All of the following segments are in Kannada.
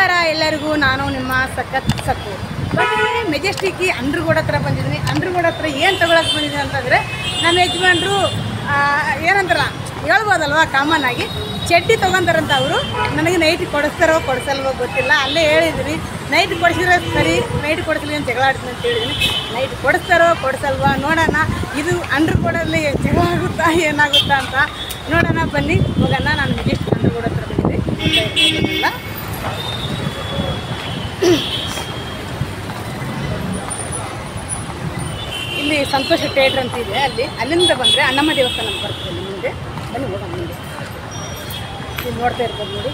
ನಮಸ್ಕಾರ ಎಲ್ಲರಿಗೂ. ನಾನು ನಿಮ್ಮ ಸಖತ್ ಸತ್ತು. ಮೆಜೆಸ್ಟಿಕ್ ಅಂಡ್ರಗೋಡ್ ಹತ್ರ ಬಂದಿದ್ದೀನಿ. ಅಂಡ್ರಗೋಡ್ ಹತ್ರ ಏನು ತಗೊಳಕ್ಕೆ ಬಂದಿದ್ದೀನಿ ಅಂತಂದರೆ, ನಮ್ಮ ಯಜಮಾನ್ರು ಏನಂತಾರ, ಹೇಳ್ಬೋದಲ್ವಾ ಕಾಮನ್ ಆಗಿ? ಚಡ್ಡಿ ತೊಗೊಂತಾರಂತ ಅವರು. ನನಗೆ ನೈಟ್ ಕೊಡಿಸ್ತಾರೋ ಕೊಡಿಸಲ್ವೋ ಗೊತ್ತಿಲ್ಲ. ಅಲ್ಲೇ ಹೇಳಿದ್ದೀನಿ ನೈಟ್ ಕೊಡಿಸಿದ್ರೆ ಸರಿ ನೈಟ್ ಕೊಡಿಸಲಿ ಅಂತ ಜಗಳ ಆಡ್ತೀನಿ ಅಂತ ಹೇಳಿದ್ದೀನಿ ನೈಟ್ ಕೊಡಿಸ್ತಾರೋ ಕೊಡಿಸಲ್ವಾ? ನೋಡೋಣ. ಇದು ಅಂಡ್ರಗೋಡಲ್ಲಿ ಜಗಳ ಆಗುತ್ತಾ ಏನಾಗುತ್ತಾ ಅಂತ ನೋಡೋಣ. ಬನ್ನಿ, ಹೋಗೋಣ. ನಾನು ಮೆಜೆಸ್ಟಿಕ್ ಅಂಡ್ರಗೋಡ್ ಹತ್ರ ಬಂದಿದ್ದೆ. ಇಲ್ಲಿ ಸಂತೋಷ ಥಿಯೇಟರ್ ಅಂತ ಇದೆ ಅಲ್ಲಿ. ಅಲ್ಲಿಂದ ಬಂದರೆ ಅಣ್ಣಮ್ಮ ದೇವಸ್ಥಾನ ಬರ್ತದೆ ಮುಂದೆ. ಬನ್ನಿ, ಹೋಗೋಣ ಮುಂದೆ. ಇಲ್ಲಿ ನೋಡ್ತಾ ಇರ್ಬೋದು ನೋಡಿ.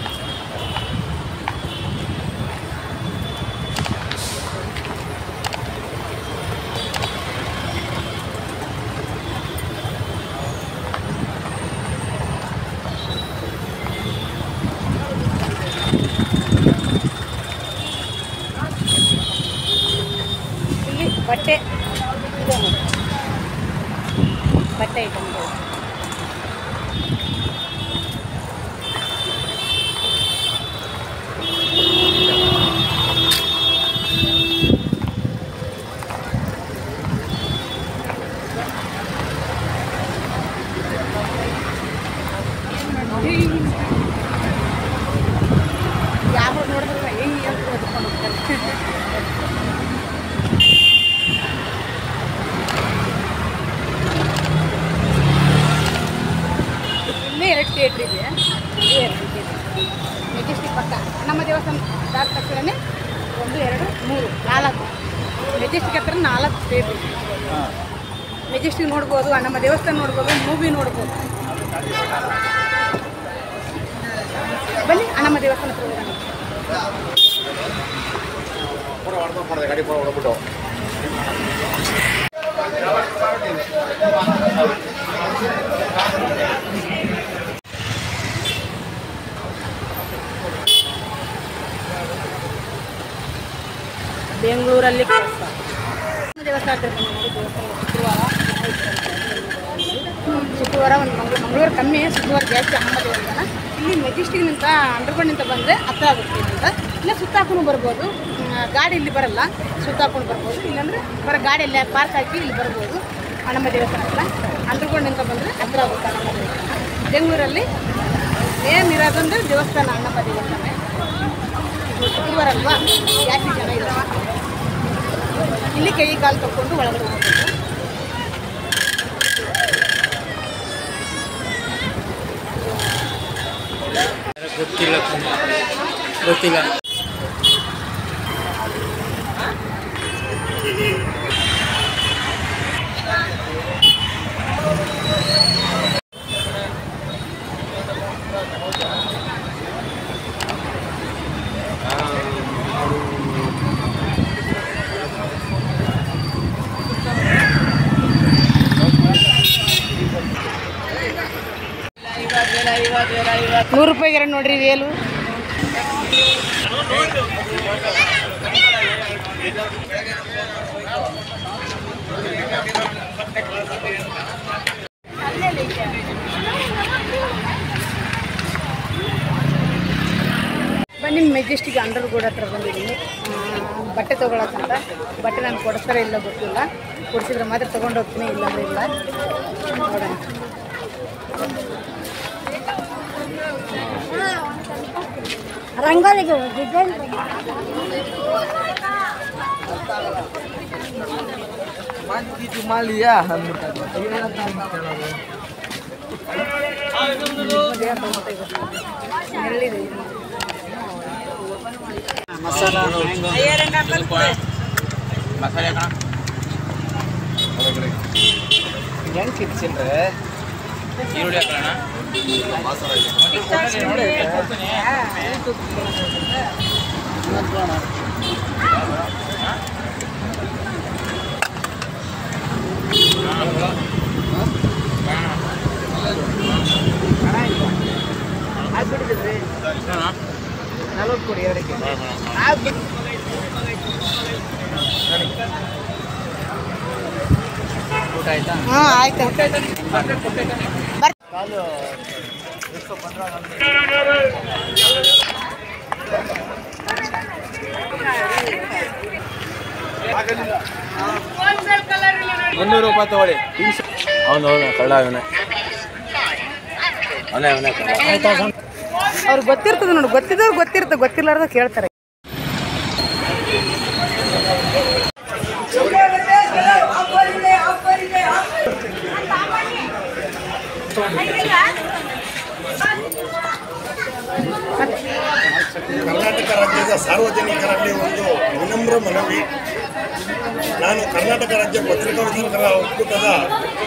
ಬಟ್ಟೆ ಇದೆ ನೋಡಿ ಬಟ್ಟೆ ಐಟಮ್ಗಳು ಯಾರು ನೋಡಿದ್ರೆ ಹೆಂಗೆ ಅಂತ ಎತ್ಕೊಂಡು ಹೋಗ್ತಾರೆ ಇಲ್ಲೇ ಎರಡು ಥಿಯೇಟ್ರ್ ಇದೆ. ಮೆಜೆಸ್ಟಿಕ್ ಪಕ್ಕ. ನಮ್ಮ ದೇವಸ್ಥಾನ ದಾಟ ತಕ್ಷಣನೇ ಒಂದು, ಎರಡು, ಮೂರು, ನಾಲ್ಕು. ಮೆಜೆಸ್ಟಿಕ್ ಹತ್ರ ನಾಲ್ಕು ಥಿಯೇಟ್ರ್ ಇದೆ ಮೆಜೆಸ್ಟಿಕ್ ನೋಡ್ಬೋದು ನಮ್ಮ ದೇವಸ್ಥಾನ ನೋಡ್ಬೋದು, ಮೂವಿ ನೋಡ್ಬೋದು. ಬನ್ನಿ ನಮ್ಮ ದೇವಸ್ಥಾನ ಗಾಡಿ ಹೊಡ್ಬಿಟ್ಟು ಬೆಂಗಳೂರಲ್ಲಿ ದೇವಸ್ಥಾನ ಶುಕ್ರವಾರ ಶುಕ್ರವಾರ ಒಂದು ಮಂಗ್ಳೂರು ಮಂಗಳೂರು ಕಮ್ಮಿ, ಶುಕ್ರವಾರ ಜಾಸ್ತಿ ಅಮ್ಮ ದೇವಸ್ಥಾನ. ಇಲ್ಲಿ ಮೆಜೆಸ್ಟಿಕ್ನಿಂದ ಅಂತ ಬಂದರೆ ಹತ್ರ ಆಗುತ್ತೆ ಇಲ್ಲಿಂದ ಇಲ್ಲ ಸುತ್ತಾಕೊಂಡು ಬರ್ಬೋದು. ಗಾಡಿ ಇಲ್ಲಿ ಬರಲ್ಲ. ಸುತ್ತಾಕೊಂಡು ಬರ್ಬೋದು. ಇಲ್ಲಾಂದರೆ ಬರ ಗಾಡಿಯಲ್ಲಿ ಪಾರ್ಕ್ ಹಾಕಿ ಇಲ್ಲಿ ಬರ್ಬೋದು. ಅಣ್ಣಮ್ಮ ದೇವಸ್ಥಾನ ಹತ್ರ. ಅಂತ ಬಂದರೆ ಹತ್ರ ಆಗುತ್ತೆ ಅಣ್ಣಮ್ಮ ದೇವಸ್ಥಾನ. ಬೆಂಗಳೂರಲ್ಲಿ ಏನಿರೋದಂದ್ರೆ ದೇವಸ್ಥಾನ ಅಣ್ಣಮ್ಮ ದೇವಸ್ಥಾನ. ಶುಕ್ರವಾರ ಅಲ್ವಾ? ಜಾಸ್ತಿ ಜನ ಇಲ್ಲಿ ಕೈ ಕಾಲು ತಕ್ಕೊಂಡು ಒಳಗಡೆ ಹೋಗ್ಬೇಕು. ಗೊತ್ತಿಲ್ಲ. ಗೊತ್ತಿಲ್ಲ. ನೂರು ರೂಪಾಯಿ ಎರಡು ನೋಡ್ರಿ ವೇಲು ಬನ್ನಿ ಮೆಜೆಸ್ಟಿಕ್ ಅಂಡರ್ಗೋಡ್ ಹತ್ರ ಬಂದಿದ್ದೀನಿ ಬಟ್ಟೆ ತೊಗೊಳಕ್ಕಂತ. ಬಟ್ಟೆ ನಾನು ಕೊಡಿಸ್ತಾರೆ ಇಲ್ಲ ಗೊತ್ತಿಲ್ಲ. ಕೊಡಿಸಿದ್ರೆ ಮಾತ್ರ ತೊಗೊಂಡು ಹೋಗ್ತೀನಿ ಇಲ್ಲಾಂದ್ರೆ ಇಲ್ಲ. ನೋಡೋಣ. రంగోలికి Itu Malia hampir tadi. Masalah. Masalah? Yang kecil deh. ಊಟ ಆಯ್ತಾ ಹಾಂ ಆಯ್ತು ಮುನ್ನೂರು ರೂಪಾಯಿ ತಗೊಳ್ಳಿ. ಅವನು ಕಳ್ಳ ಅವನೇ. ಅವನೇ ಅವನೇ ಅವ್ರಿಗೆ ಗೊತ್ತಿರ್ತದೆ ನೋಡಿ ಗೊತ್ತಿದ್ದವ್ರು ಗೊತ್ತಿರ್ತದೆ ಗೊತ್ತಿಲ್ಲಾರ್ದ ಕೇಳ್ತಾರೆ. ಸಾರ್ವಜನಿಕರಲ್ಲಿ ಒಂದು ವಿನಮ್ರ ಮನವಿ. ನಾನು ಕರ್ನಾಟಕ ರಾಜ್ಯ ಪತ್ರಿಕಾ ವಿತರಕರ ಒಕ್ಕೂಟದ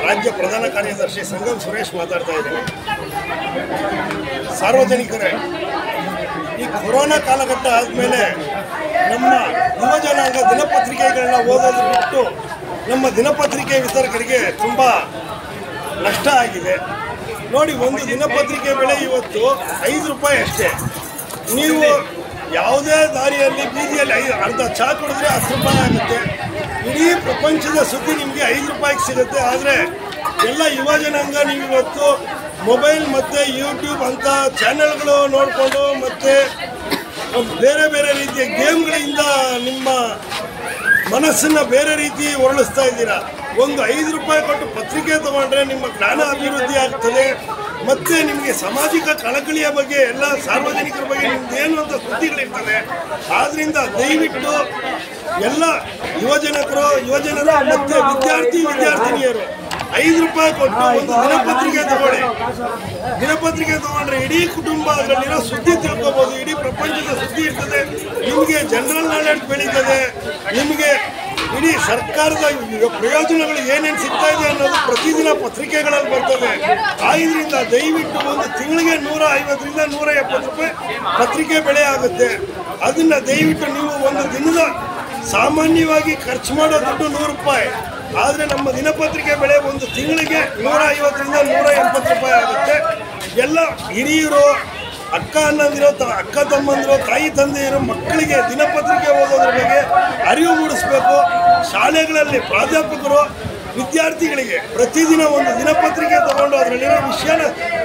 ರಾಜ್ಯ ಪ್ರಧಾನ ಕಾರ್ಯದರ್ಶಿ ಸಂಗಮ್ ಸುರೇಶ್ ಮಾತಾಡ್ತಾ ಇದ್ದೇನೆ. ಸಾರ್ವಜನಿಕರೇ, ಈ ಕೊರೋನಾ ಕಾಲಘಟ್ಟ ಆದಮೇಲೆ ನಮ್ಮ ಯುವ ದಿನಪತ್ರಿಕೆಗಳನ್ನ ಓದೋದು ಬಿಟ್ಟು ನಮ್ಮ ದಿನಪತ್ರಿಕೆ ವಿತರಕರಿಗೆ ತುಂಬ ನಷ್ಟ ಆಗಿದೆ. ನೋಡಿ, ಒಂದು ದಿನಪತ್ರಿಕೆ ಬೆಲೆ ಇವತ್ತು ಐದು ರೂಪಾಯಿ ಅಷ್ಟೇ. ನೀವು ಯಾವುದೇ ದಾರಿಯಲ್ಲಿ ಬೀದಿಯಲ್ಲಿ ಐದು ಅರ್ಧ ಚಾ ಕುಡಿದ್ರೆ ಹತ್ತು ರೂಪಾಯಿ ಆಗುತ್ತೆ. ಇಡೀ ಪ್ರಪಂಚದ ಸುದ್ದಿ ನಿಮಗೆ ಐದು ರೂಪಾಯಿಗೆ ಸಿಗುತ್ತೆ. ಆದರೆ ಎಲ್ಲ ಯುವ ಜನಾಂಗ ನೀವು ಇವತ್ತು ಮೊಬೈಲ್ ಮತ್ತು ಯೂಟ್ಯೂಬ್ ಅಂತ ಚಾನೆಲ್ಗಳು ನೋಡಿಕೊಂಡು ಮತ್ತು ಬೇರೆ ಬೇರೆ ರೀತಿಯ ಗೇಮ್ಗಳಿಂದ ನಿಮ್ಮ ಮನಸ್ಸನ್ನು ಬೇರೆ ರೀತಿ ಹೊರಳಿಸ್ತಾ ಇದ್ದೀರಾ? ಒಂದು ಐದು ರೂಪಾಯಿ ಕೊಟ್ಟು ಪತ್ರಿಕೆ ತಗೊಂಡ್ರೆ ನಿಮ್ಮ ಜ್ಞಾನ ಅಭಿವೃದ್ಧಿ ಆಗ್ತದೆ. ಮತ್ತೆ ನಿಮಗೆ ಸಾಮಾಜಿಕ ಕಳಕಳಿಯ ಬಗ್ಗೆ, ಎಲ್ಲ ಸಾರ್ವಜನಿಕರ ಬಗ್ಗೆ ನಿಮ್ದು ಏನು ಅಂತ ಸುದ್ದಿಗಳಿರ್ತವೆ. ಆದ್ರಿಂದ ದಯವಿಟ್ಟು ಎಲ್ಲ ಯುವಜನಕರು ಯುವಜನರು ಮತ್ತೆ ವಿದ್ಯಾರ್ಥಿ, ವಿದ್ಯಾರ್ಥಿನಿಯರು, ಐದು ರೂಪಾಯಿ ಕೊಟ್ಟು ಒಂದು ದಿನಪತ್ರಿಕೆ ತಗೊಳ್ಳಿ. ದಿನಪತ್ರಿಕೆ ತಗೊಂಡ್ರೆ ಇಡೀ ಕುಟುಂಬ ಅದರಲ್ಲಿರೋ ಸುದ್ದಿ ತಿಳ್ಕೊಬೋದು. ಇಡೀ ಪ್ರಪಂಚದ ಸುದ್ದಿ ಇರ್ತದೆ. ನಿಮಗೆ ಜನರಲ್ ನಾಲೆಡ್ಜ್ ಬೆಳೀತದೆ. ನಿಮಗೆ ಇಡೀ ಸರ್ಕಾರದ ಪ್ರಯೋಜನಗಳು ಏನೇನು ಸಿಗ್ತಾ ಇದೆ ಅನ್ನೋದು ಪ್ರತಿದಿನ ಪತ್ರಿಕೆಗಳಲ್ಲಿ ಬರ್ತದೆ. ಆದ್ರಿಂದ ದಯವಿಟ್ಟು ಒಂದು ತಿಂಗಳಿಗೆ ನೂರ ಐವತ್ತರಿಂದ ನೂರ ಎಪ್ಪತ್ತು ರೂಪಾಯಿ ಪತ್ರಿಕೆ ಬೆಳೆ ಆಗುತ್ತೆ. ಅದನ್ನು ದಯವಿಟ್ಟು ನೀವು ಒಂದು ದಿನದ ಸಾಮಾನ್ಯವಾಗಿ ಖರ್ಚು ಮಾಡೋ ದುಡ್ಡು ನೂರು ರೂಪಾಯಿ. ಆದರೆ ನಮ್ಮ ದಿನಪತ್ರಿಕೆ ಬೆಳೆ ಒಂದು ತಿಂಗಳಿಗೆ ನೂರ ಐವತ್ತರಿಂದ ನೂರ ಎಂಬತ್ತು ರೂಪಾಯಿ ಆಗುತ್ತೆ. ಎಲ್ಲ ಹಿರಿಯರು ಅಕ್ಕ ಅಣ್ಣಂದಿರೋ ತ, ಅಕ್ಕ ತಮ್ಮಂದಿರೋ ತಾಯಿ ತಂದೆಯರು ಮಕ್ಕಳಿಗೆ ದಿನಪತ್ರಿಕೆ ಓದೋದ್ರ ಬಗ್ಗೆ ಅರಿವು ಮೂಡಿಸ್ಬೇಕು. ಶಾಲೆಗಳಲ್ಲಿ ಪ್ರಾಧ್ಯಾಪಕರು ವಿದ್ಯಾರ್ಥಿಗಳಿಗೆ ಪ್ರತಿದಿನ ಒಂದು ದಿನಪತ್ರಿಕೆ ತಗೊಂಡು ಅದರಲ್ಲಿರೋ ವಿಷಯನ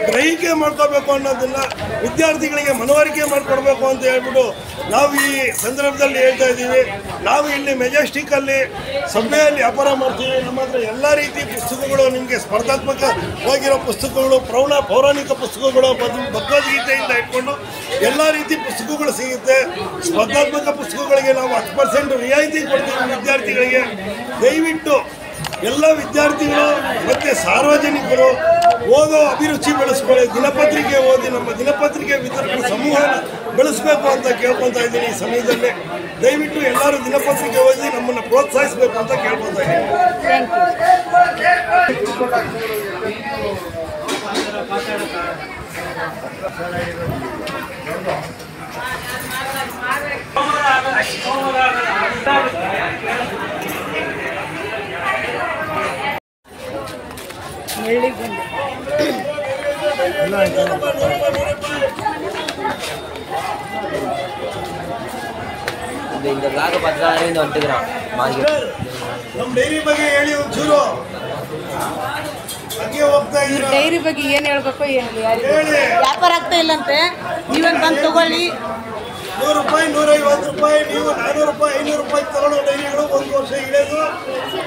ಗ್ರಹಿಕೆ ಮಾಡ್ಕೋಬೇಕು ಅನ್ನೋದನ್ನ ವಿದ್ಯಾರ್ಥಿಗಳಿಗೆ ಮನವರಿಕೆ ಮಾಡಿಕೊಡ್ಬೇಕು ಅಂತ ಹೇಳ್ಬಿಟ್ಟು ನಾವು ಈ ಸಂದರ್ಭದಲ್ಲಿ ಹೇಳ್ತಾ ಇದ್ದೀವಿ. ನಾವು ಇಲ್ಲಿ ಮೆಜೆಸ್ಟಿಕ್ಕಲ್ಲಿ ಸಭೆಯಲ್ಲಿ ವ್ಯಾಪಾರ ಮಾಡ್ತೀವಿ. ನಮ್ಮ ಹತ್ರ ಎಲ್ಲ ರೀತಿ ಪುಸ್ತಕಗಳು ನಿಮಗೆ ಸ್ಪರ್ಧಾತ್ಮಕವಾಗಿರೋ ಪುಸ್ತಕಗಳು ಪ್ರೌಢ ಪೌರಾಣಿಕ ಪುಸ್ತಕಗಳು ಭಗವದ್ಗೀತೆಯಿಂದ ಇಟ್ಕೊಂಡು ಎಲ್ಲ ರೀತಿ ಪುಸ್ತಕಗಳು ಸಿಗುತ್ತೆ. ಸ್ಪರ್ಧಾತ್ಮಕ ಪುಸ್ತಕಗಳಿಗೆ ನಾವು ಹತ್ತು ಪರ್ಸೆಂಟ್ ರಿಯಾಯಿತಿ ಕೊಡ್ತೀವಿ ವಿದ್ಯಾರ್ಥಿಗಳಿಗೆ. ದಯವಿಟ್ಟು ಎಲ್ಲ ವಿದ್ಯಾರ್ಥಿಗಳು ಮತ್ತು ಸಾರ್ವಜನಿಕರು ಓದೋ ಅಭಿರುಚಿ ಬೆಳೆಸ್ಕೊಳ್ಳಿ. ದಿನಪತ್ರಿಕೆ ಓದಿ ನಮ್ಮ ದಿನಪತ್ರಿಕೆ ವಿತರಣೆ ಸಮೂಹನ ಬೆಳೆಸಬೇಕು ಅಂತ ಕೇಳ್ಕೊತಾ ಇದ್ದೀನಿ ಈ ಸಮಯದಲ್ಲಿ. ದಯವಿಟ್ಟು ಎಲ್ಲರೂ ದಿನಪತ್ರಿಕೆ ಓದಿ ನಮ್ಮನ್ನು ಪ್ರೋತ್ಸಾಹಿಸಬೇಕು ಅಂತ ಕೇಳ್ಕೊತಾ ಇದ್ದೀನಿ. இந்த இந்த விளாக பார்த்து வந்துட்டுக்கிறான் மார்க்கெட் ನಮ್ಮ ಡೈರಿ ಬಗ್ಗೆ ಹೇಳಿ ಒಂಚೂರು ಹಂಗೆ ಹೋಗ್ತಾ ಇವ್ರ ಇದ್ದೀರಾ ಡೈರಿ ಬಗ್ಗೆ ಏನು ಹೇಳ್ಬೇಕು ಏನಿಲ್ಲ ಯಾರಿಗೆ ಹೇಳಿ ವ್ಯಾಪಾರ ಆಗ್ತಾ ಇಲ್ಲಂತೆ ನೀವೇನು ಬಂದು ತಗೊಳ್ಳಿ ನೂರು ರೂಪಾಯಿ ನೂರೈವತ್ತು ರೂಪಾಯಿ ನೀವು ನಾನ್ನೂರು ರೂಪಾಯಿ ಐನೂರು ರೂಪಾಯಿ ತಗೊಳ್ಳೋ ಡೈರಿಗಳು ಒಂದು ವರ್ಷ ಇಳಿಯೋದು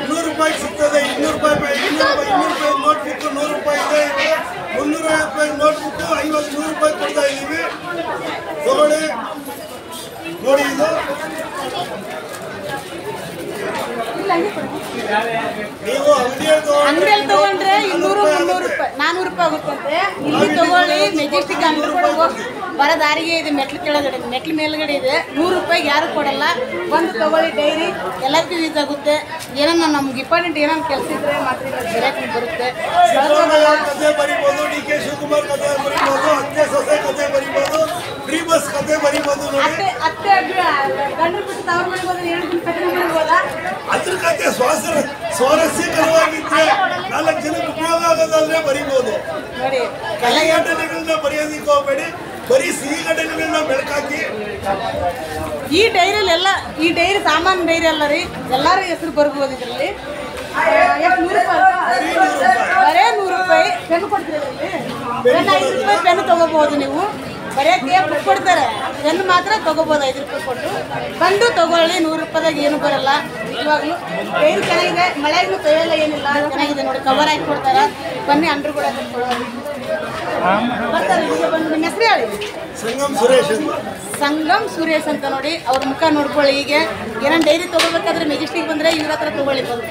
ನೂರು ರೂಪಾಯಿ ಸಿಗ್ತದೆ ಇನ್ನೂರು ರೂಪಾಯಿ ಇನ್ನೂರು ರೂಪಾಯಿ ಇನ್ನೂರು ರೂಪಾಯಿ ನೋಟ್ಬುಕ್ ಅಂಗಡಿಯಲ್ಲಿ ತಗೊಂಡ್ರೆ ಇನ್ನೂರು ಮುನ್ನೂರು ರೂಪಾಯಿ ನಾನ್ನೂರು ರೂಪಾಯಿ ಆಗುತ್ತಂತೆ ಇಲ್ಲಿ ತಗೊಳ್ಳಿ ಮೆಜೆಸ್ಟಿಕ್ ಅಂಗಡಿ ಕೂಡ ಹೋಗಿ ಬರೋ ದಾರಿಗೆ ಇದೆ ಮೆಟ್ಲು ಕೆಳಗಡೆ ಮೆಟ್ಲು ಮೇಲ್ಗಡೆ ಇದೆ. ನೂರು ರೂಪಾಯಿಗೆ ಯಾರು ಕೊಡಲ್ಲ. ಬಂದು ತಗೊಳ್ಳಿ ಡೈರಿ. ಎಲ್ಲರಿಗೂ ಯೂಸ್ ಆಗುತ್ತೆ. ಏನನ್ನ ನಮ್ಗೆ ಇಂಪಾರ್ಟೆಂಟ್ ಏನೋ ಕೆಲಸ ಇದ್ರೆ ಮಾತ್ರ ಬರುತ್ತೆ. ಕಥೆ ಬರಿಬೋದು ಡಿ ಕೆ ಶಿವಕುಮಾರ್ ಕಥೆ ಬರಿಬೋದು ಅತ್ತೆ ಸೊಸೆ ಕಥೆ ಬರಿಬೋದು ಫ್ರೀ ಬಸ್ ಕಥೆ ಬರಿಬೋದು ಅತ್ತೆ ಅತ್ತೆ ಗಂಡ್ರು ಬಿಟ್ಟು ತವ್ರ ಮನೆಗೆ ಹೋದ್ರೆ ಎರಡು ದಿನ ಕಟ್ಟಿಗೆ ಮಾಡ್ಬೋದಾ ಅದ್ರ ಕಥೆ ಸ್ವಾಸ ಸ್ವಾರಸ್ಯಕರವಾಗಿದ್ರೆ ನಾಲ್ಕು ಜನಕ್ಕೆ ಉಪಯೋಗ ಆಗೋದಾದ್ರೆ ಬರಿಬೋದು. ನೋಡಿ. ಕಹಿ ಘಟನೆಗಳನ್ನ ಬರೆಯೋದಕ್ಕೆ ಹೋಗ್ಬೇಡಿ ಬರೀ ಸಿಹಿ ಘಟನೆಗಳನ್ನ ಬೆಳಕಾಕಿ. ಈ ಡೈರಿಲಿ ಎಲ್ಲ ಈ ಡೈರಿ ಸಾಮಾನ್ಯ ಡೈರಿ ಅಲ್ಲ ರೀ. ಎಲ್ಲಾರು ಹೆಸರು ಬರ್ಬೋದು ಇದರಲ್ಲಿ? ಬರೇ ನೂರು ರೂಪಾಯಿ. ಪೆನ್ ಕೊಡ್ತೀರಿ ಪೆನ್ ಐದು ರೂಪಾಯಿ ಪೆನ್ ತಗೋಬಹುದು ನೀವು. ಬರೆಯೋಕೆ ಬುಕ್ ಕೊಡ್ತಾರೆ. ಹೆಣ್ಣು ಮಾತ್ರ ತಗೋಬೋದು? ಐದು ರೂಪಾಯಿ ಕೊಟ್ಟು. ಬಂದು ತಗೊಳ್ಳಿ ನೂರು ರೂಪಾಯಿದಾಗ ಏನು ಬರಲ್ಲ. ಇವಾಗಲೂ ಏನು ಚೆನ್ನಾಗಿದೆ? ಮಳೆಗೂ ತೊಳೆಯಲ್ಲ ಏನಿಲ್ಲ. ಚೆನ್ನಾಗಿದೆ ನೋಡಿ ಕವರ್ ಹಾಕಿ ಕೊಡ್ತಾರೆ? ಬನ್ನಿ ಅಂಡ್ರು ಕೂಡ ಬರ್ತಾರೆ ಬಂದು ನಿಮ್ಮ ಹೆಸರು ಹೇಳಿ. ಸಂಗಮ್ ಸುರೇಶ್ ಅಂತ. ಸಂಗಮ್ ಸುರೇಶ್ ಅಂತ ನೋಡಿ ಅವ್ರ ಮುಖ ನೋಡ್ಕೊಳ್ಳಿ ಹೀಗೆ. ಏನಾರು ಡೈರಿ ತಗೋಬೇಕಾದ್ರೆ ಮೆಜೆಸ್ಟಿಕ್ ಬಂದರೆ ಇವ್ರ ಹತ್ರ ತಗೊಳ್ಳಿ ಬಂದು.